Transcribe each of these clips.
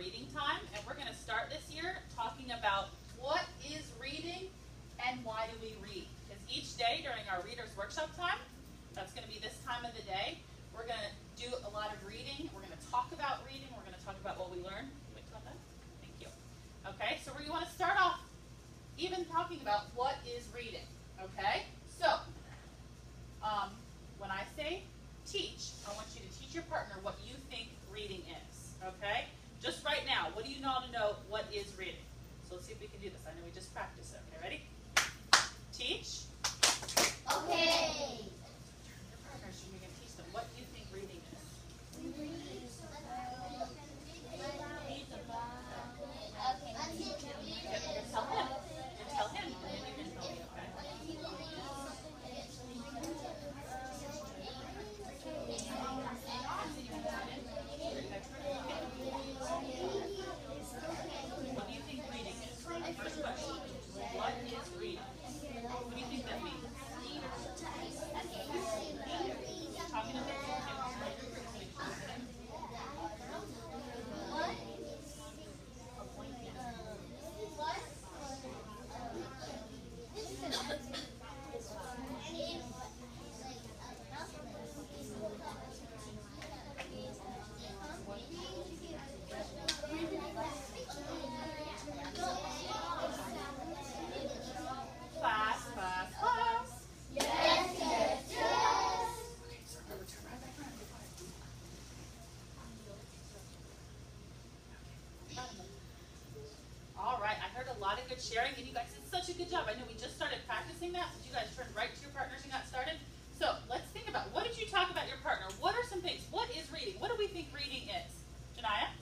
reading time, and we're going to start this year talking about what is reading and why do we read. Because each day during our Reader's Workshop time, that's going to be this time of the day, we're going to do a lot of reading. We're going to talk about reading. We're going to talk about what we learned. Wait, about that? Thank you. Okay, so we want to start off even talking about what is reading. Okay, so um, when I say teach, I want you to teach your partner what you think reading is. Okay? Just right now, what do you know to know what is reading? So let's see if we can do this. I know we just practiced it. Okay, ready? Teach. Okay. Your partner, should we gonna teach them what you think reading is? Tell him. And tell him, and then you can tell me, okay? What do you think reading is? First question. What is reading? What do you think that means? Talking about class, class, class. All right, I heard a lot of good sharing, and you guys did such a good job. I know we just started practicing that, but you guys turned right to your partners and got started. So let's think about what did you talk about your partner? What are some things? What is reading? What do we think reading is? Janaya?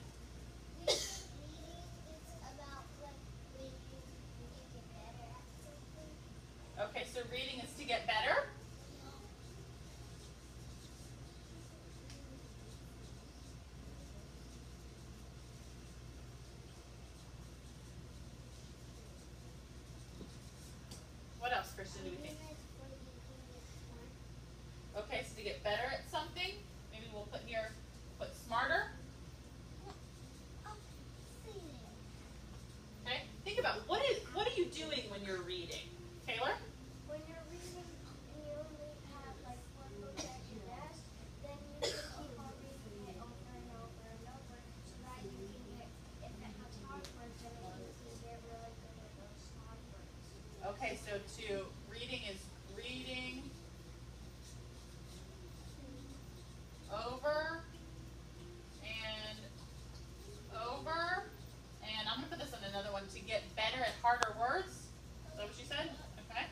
Okay, so reading is to get better. What else, Christian, do we think? Okay, so to get better at something, maybe we'll put here, put smarter. Okay, think about what is what are you doing when you're reading? Taylor? When you're reading and you only have like one book at your desk, then you can keep on reading it over and over and over so that you can get, if it has hard words in it, you can get really good at those hard words. Okay, so to reading is reading over and over. And I'm gonna put this on another one to get better at harder words. Is that what you said? Okay.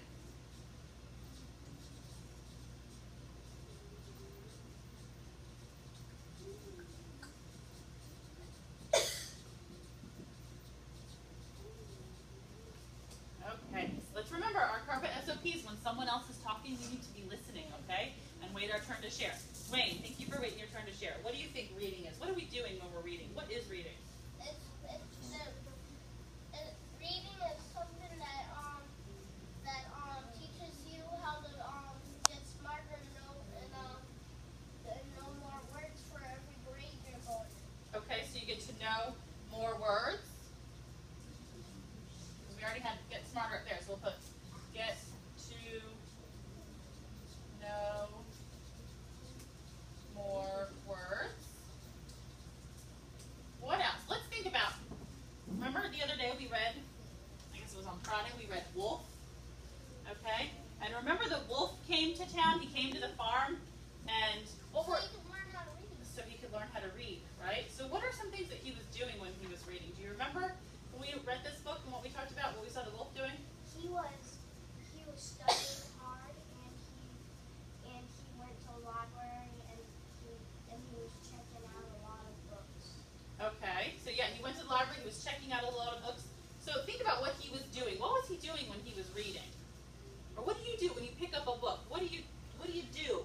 Okay, so let's remember our carpet SOPs. When someone else is talking, we need to be listening, okay? And wait our turn to share. Wayne, thank you for waiting your turn to share. What do you think reading is? What are we doing when we're reading? What is reading? It's, it's, uh, uh, reading is something that um that um teaches you how to um get smarter and know and um and know more words for every grade you're going. Okay, so you get to know more words. 'Cause we already had get smarter up there, so we'll put get to know more words. What else? Let's think about. Remember the other day we read, I guess it was on Friday, we read Wolf. Okay? And remember the wolf came to town, he came to the farm, and what So were you can learn how to read. so he could learn how to read, right? So what are some things that he was doing when he was reading? Do you remember when we read this book and what we talked about, what we saw the wolf doing? He was he was studying hard and he and he went to a library and he and he was checking out a lot of books. Okay, so yeah, he went to the library, he was checking out a lot of books. So think about what he was doing. What was he doing when he was reading? Or what do you do when you pick up a book? What do you what do you do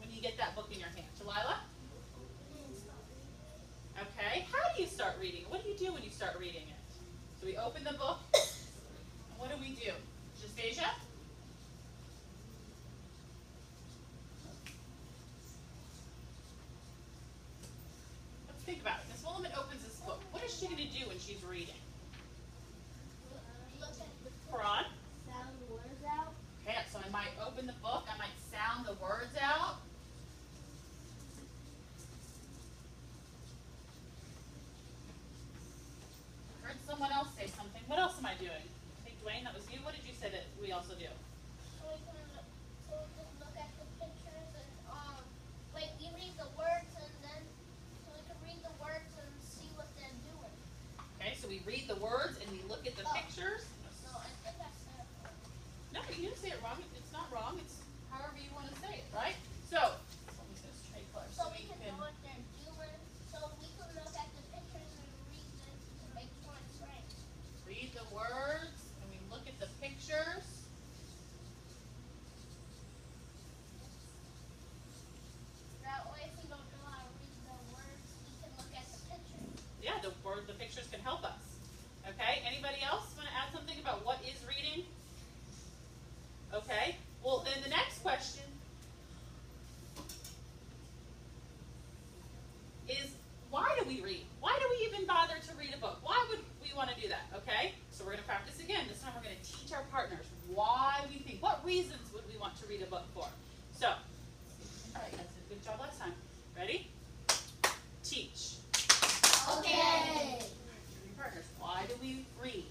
when you get that book in your hand? Delilah? Okay, how do you start reading? What do you do when you start reading it? So we open the book, and what do we do? Justasia? Let's think about it. Miss Williman opens this book. What is she going to do when she's reading? Look at the Quran. sound words out. Okay, so I might open the book, I might sound the words out. I heard someone else say something. What else am I doing? I think Dwayne, that was you. What did you say that we also do? So we can look, so we can look at the pictures and um, like read the words and then so we can read the words and see what they're doing. Okay, so we read the words and we look at the Oh. pictures. No, I think I said. it. No, you didn't say it wrong. It's not wrong. It's however you want to say it, right? So, let me just trade colors So we can know what they're doing. So we can look at the pictures and read them to make sure it's right. read the words and we look at the pictures. That way, if we don't know how to read the words, we can look at the pictures. Word, the pictures can help us. Okay, anybody else want to add something about what is reading? Okay, well then the next question is why do we read? Why do we even bother to read a book? Why would we want to do that? Okay, so we're going to practice again. This time we're going to teach our partners why we think, what reasons would we want to read a book for? So, all right, that's a good job last time. Ready? Teach. Okay. Your partners, why do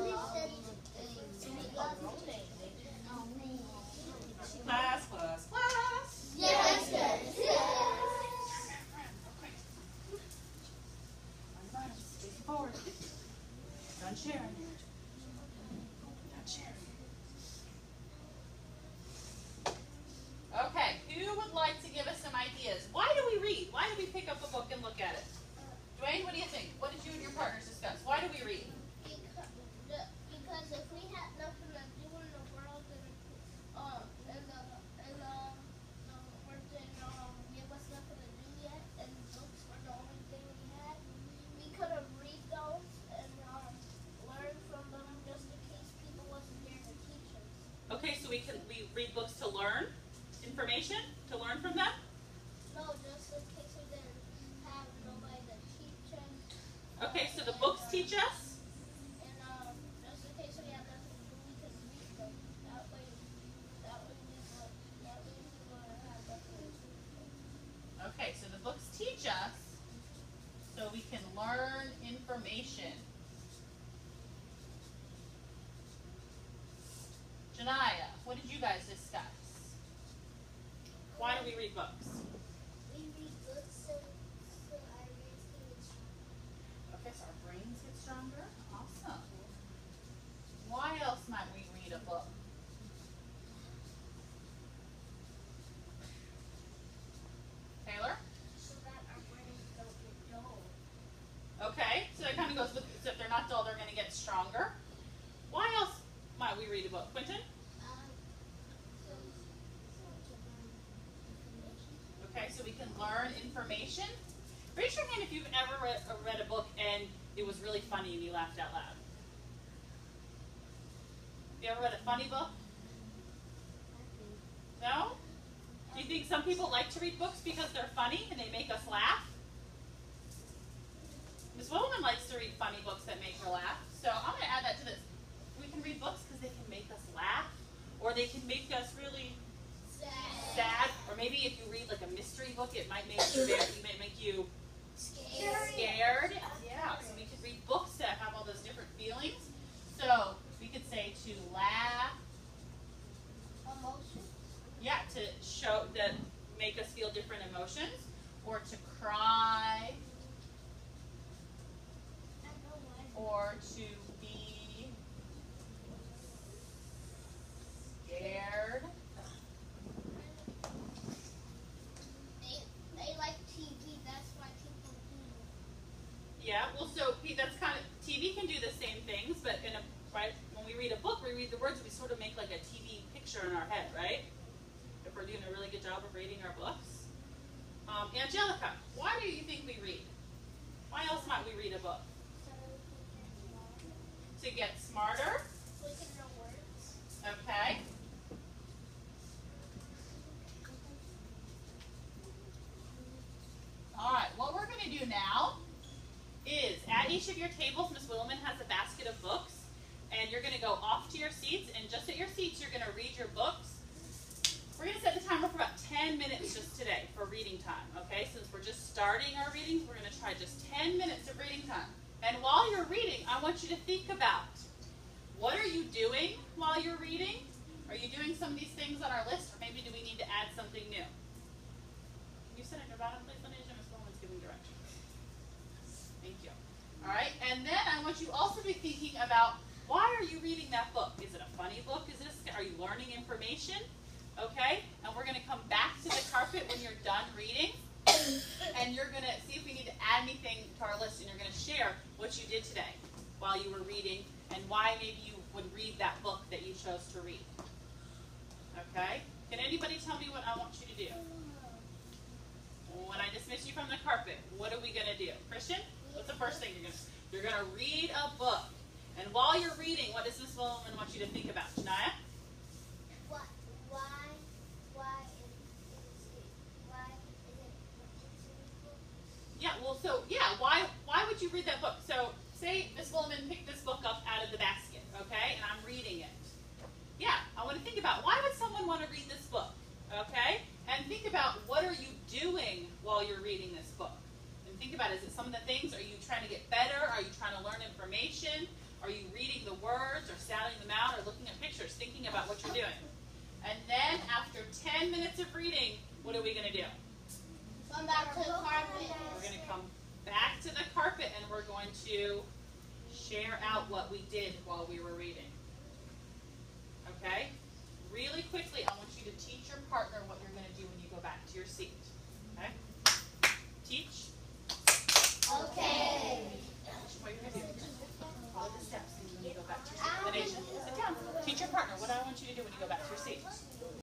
we read? So, because Class, class, class. Yes, yes, yes. Facing forward. Done sharing. Done sharing. Okay, who would like to give us some ideas? Why do we read? Why do we pick up a book and look at it? Dwayne, what do you think? What did you and your partners discuss? Why do we read? Because, the, because if we had nothing to do in the world and uh, and the and the the world didn't um, give us nothing to do yet, and books were the only thing we had, we could have read those and um, learn from them just in case people wasn't there to teach us. Okay, so we can we read books to learn information, to learn from them? No, just in case we didn't have nobody to teach us. Okay, so the books teach us? And um, just in case we have nothing to do, we can read them. That way, that way we that way we have nothing to do. Okay, so the books teach us so we can learn information. Janaya, what did you guys discuss? why we read books? We read books so, so our brains can get stronger. Okay, so our brains get stronger. Awesome. Why else might we read a book? Taylor? So that our brains don't get dull. Okay, so that kind of goes with, so if they're not dull, they're going to get stronger. Why else might we read a book? Quentin? Learn information. Raise your hand if you've ever read, uh, read a book and it was really funny and you laughed out loud. You ever read a funny book? No? Do you think some people like to read books because they're funny and they make us laugh? Miss Williman likes to read funny books that make her laugh. So I'm going to add that to this. We can read books because they can make us laugh or they can make us really sad, or maybe if you read like a mystery book, it might make you very, it might make you Scary. scared. Yeah, so we could read books that have all those different feelings. So we could say to laugh, Emotion. yeah, to show that make us feel different emotions, or to cry, I know one. or to be scared. They, they like TV, that's why people do. Yeah, well, so Pete, that's kind of TV can do the same things, but in a right when we read a book, we read the words, we sort of make like a TV picture in our head, right? If we're doing a really good job of reading our books. Um, Angelica, why do you think we read? Why else might we read a book? To get smarter, okay? All right, what we're going to do now is at each of your tables, Miss Williman has a basket of books, and you're going to go off to your seats, and just at your seats, you're going to read your books. We're going to set the timer for about 10 minutes just today for reading time, okay? Since we're just starting our readings, we're going to try just 10 minutes of reading time. And while you're reading, I want you to think about what are you doing while you're reading? Are you doing some of these things on our list, or maybe do we need to add something new? Can you at your bottom, please, Lanisha? Miss Bowman's giving directions. All right, and then I want you also to be thinking about why are you reading that book? Is it a funny book? Is this are you learning information? Okay, and we're going to come back to the carpet when you're done reading, and you're going to see if we need to add anything to our list, and you're going to share what you did today while you were reading and why maybe you would read that book that you chose to read. Okay? Can anybody tell me what I want you to do? When I dismiss you from the carpet, what are we going to do? Christian, what's the first thing you're going to You're going to read a book. And while you're reading, what does Miss Williman want you to think about? Shania? What? Why? Why is, it? Why is it? Yeah, well, so, yeah, why why would you read that book? So, say Miss Williman picked this book up out of the basket, okay, and I'm reading it. Yeah, I want to think about why would someone want to read this book, okay? And think about what are you doing while you're reading this book? And think about is it some of the things? Are you trying to get better? Are you trying to learn information? Are you reading the words or sounding them out or looking at pictures, thinking about what you're doing? And then after 10 minutes of reading, what are we going to do? Come back to the carpet. We're going to come back to the carpet and we're going to share out what we did while we were reading. Okay? Really quickly, I want you to teach your partner what you're going to do when you go back to your seat. Okay? Teach. Okay. Your seat. The. Sit down. Teach your partner what I want you to do when you go back to your seat.